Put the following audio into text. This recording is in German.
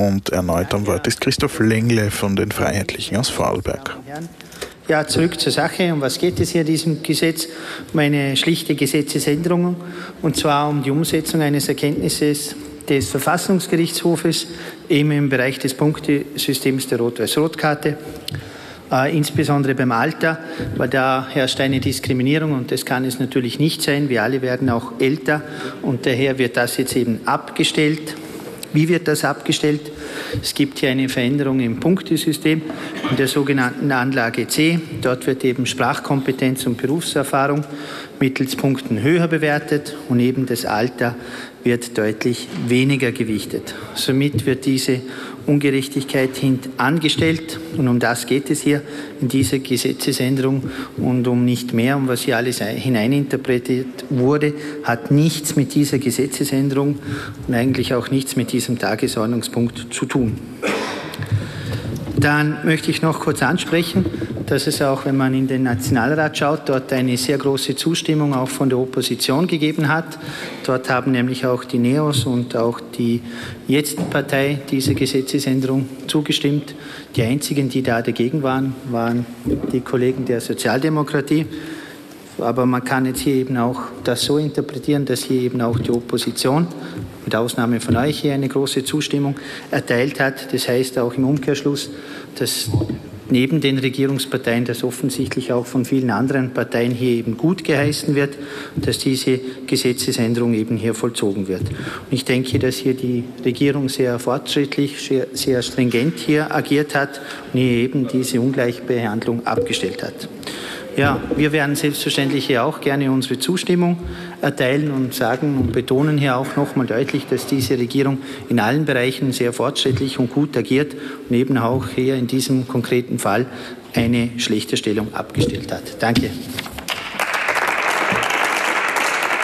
Und erneut am Wort ist Christoph Lengle von den Freiheitlichen aus Vorarlberg. Ja, zurück zur Sache. Um was geht es hier in diesem Gesetz? Um eine schlichte Gesetzesänderung und zwar um die Umsetzung eines Erkenntnisses des Verfassungsgerichtshofes eben im Bereich des Punktesystems der Rot-Weiß-Rot-Karte. Äh, insbesondere beim Alter, weil da herrscht eine Diskriminierung und das kann es natürlich nicht sein. Wir alle werden auch älter und daher wird das jetzt eben abgestellt. Wie wird das abgestellt? Es gibt hier eine Veränderung im Punktesystem in der sogenannten Anlage C. Dort wird eben Sprachkompetenz und Berufserfahrung mittels Punkten höher bewertet und eben das Alter wird deutlich weniger gewichtet. Somit wird diese Ungerechtigkeit hintangestellt und um das geht es hier in dieser Gesetzesänderung und um nicht mehr, um was hier alles hineininterpretiert wurde, hat nichts mit dieser Gesetzesänderung und eigentlich auch nichts mit diesem Tagesordnungspunkt zu tun. Dann möchte ich noch kurz ansprechen, dass es auch, wenn man in den Nationalrat schaut, dort eine sehr große Zustimmung auch von der Opposition gegeben hat. Dort haben nämlich auch die Neos und auch die Jetzt-Partei dieser Gesetzesänderung zugestimmt. Die einzigen, die da dagegen waren, waren die Kollegen der Sozialdemokratie. Aber man kann jetzt hier eben auch das so interpretieren, dass hier eben auch die Opposition mit Ausnahme von euch hier eine große Zustimmung erteilt hat. Das heißt auch im Umkehrschluss, dass neben den Regierungsparteien das offensichtlich auch von vielen anderen Parteien hier eben gut geheißen wird, dass diese Gesetzesänderung eben hier vollzogen wird. Und ich denke, dass hier die Regierung sehr fortschrittlich, sehr, sehr stringent hier agiert hat und hier eben diese Ungleichbehandlung abgestellt hat. Ja, wir werden selbstverständlich hier auch gerne unsere Zustimmung erteilen und sagen und betonen hier auch nochmal deutlich, dass diese Regierung in allen Bereichen sehr fortschrittlich und gut agiert und eben auch hier in diesem konkreten Fall eine schlechte Stellung abgestellt hat. Danke.